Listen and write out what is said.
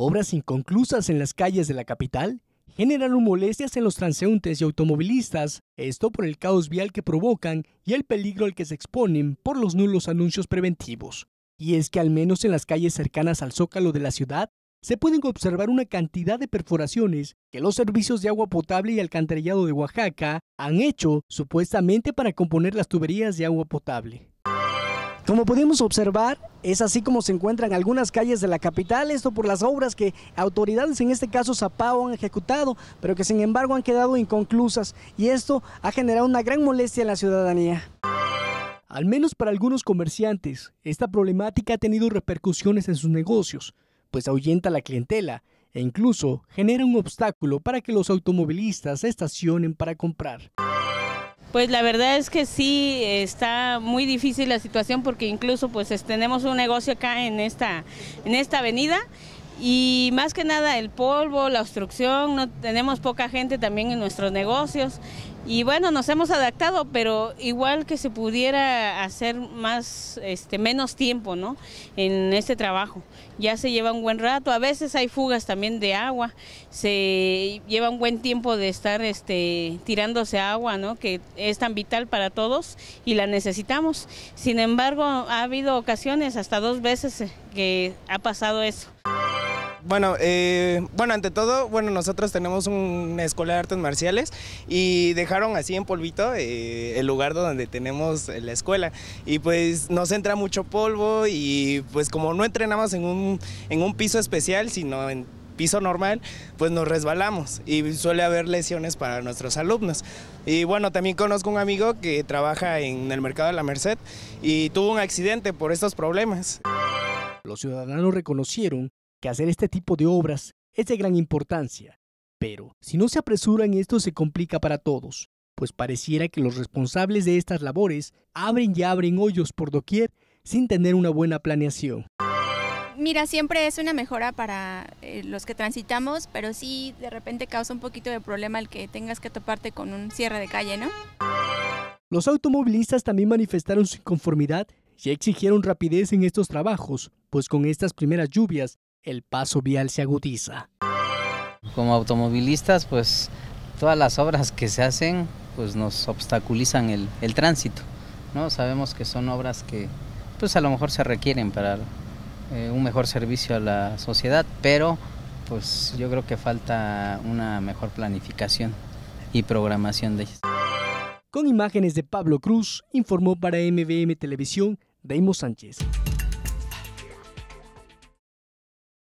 Obras inconclusas en las calles de la capital generaron molestias en los transeúntes y automovilistas, esto por el caos vial que provocan y el peligro al que se exponen por los nulos anuncios preventivos. Y es que al menos en las calles cercanas al zócalo de la ciudad, se pueden observar una cantidad de perforaciones que los servicios de agua potable y alcantarillado de Oaxaca han hecho supuestamente para componer las tuberías de agua potable. Como podemos observar, es así como se encuentran algunas calles de la capital, esto por las obras que autoridades, en este caso Zapao, han ejecutado, pero que sin embargo han quedado inconclusas y esto ha generado una gran molestia en la ciudadanía. Al menos para algunos comerciantes, esta problemática ha tenido repercusiones en sus negocios, pues ahuyenta la clientela e incluso genera un obstáculo para que los automovilistas estacionen para comprar. Pues la verdad es que sí está muy difícil la situación porque incluso pues tenemos un negocio acá en esta, en esta avenida y más que nada el polvo, la obstrucción, no tenemos poca gente también en nuestros negocios y bueno, nos hemos adaptado, pero igual que se pudiera hacer más, este, menos tiempo, ¿no? En este trabajo. Ya se lleva un buen rato, a veces hay fugas también de agua, se lleva un buen tiempo de estar este, tirándose agua, ¿no? Que es tan vital para todos y la necesitamos. Sin embargo, ha habido ocasiones, hasta dos veces, eh, que ha pasado eso. Bueno, eh, bueno, ante todo, bueno, nosotros tenemos una escuela de artes marciales y dejaron así en polvito eh, el lugar donde tenemos la escuela y pues nos entra mucho polvo y pues como no entrenamos en un, en un piso especial, sino en piso normal, pues nos resbalamos y suele haber lesiones para nuestros alumnos. Y bueno, también conozco un amigo que trabaja en el mercado de la Merced y tuvo un accidente por estos problemas. Los ciudadanos reconocieron que hacer este tipo de obras es de gran importancia, pero si no se apresuran esto se complica para todos, pues pareciera que los responsables de estas labores abren y abren hoyos por doquier sin tener una buena planeación. Mira, siempre es una mejora para eh, los que transitamos, pero sí de repente causa un poquito de problema el que tengas que toparte con un cierre de calle, ¿no? Los automovilistas también manifestaron su inconformidad y exigieron rapidez en estos trabajos, pues con estas primeras lluvias el paso vial se agudiza. Como automovilistas, pues todas las obras que se hacen pues nos obstaculizan el, tránsito. ¿no? Sabemos que son obras que pues a lo mejor se requieren para eh, un mejor servicio a la sociedad, pero pues yo creo que falta una mejor planificación y programación de ellas. Con imágenes de Pablo Cruz, informó para MBM Televisión Deimo Sánchez.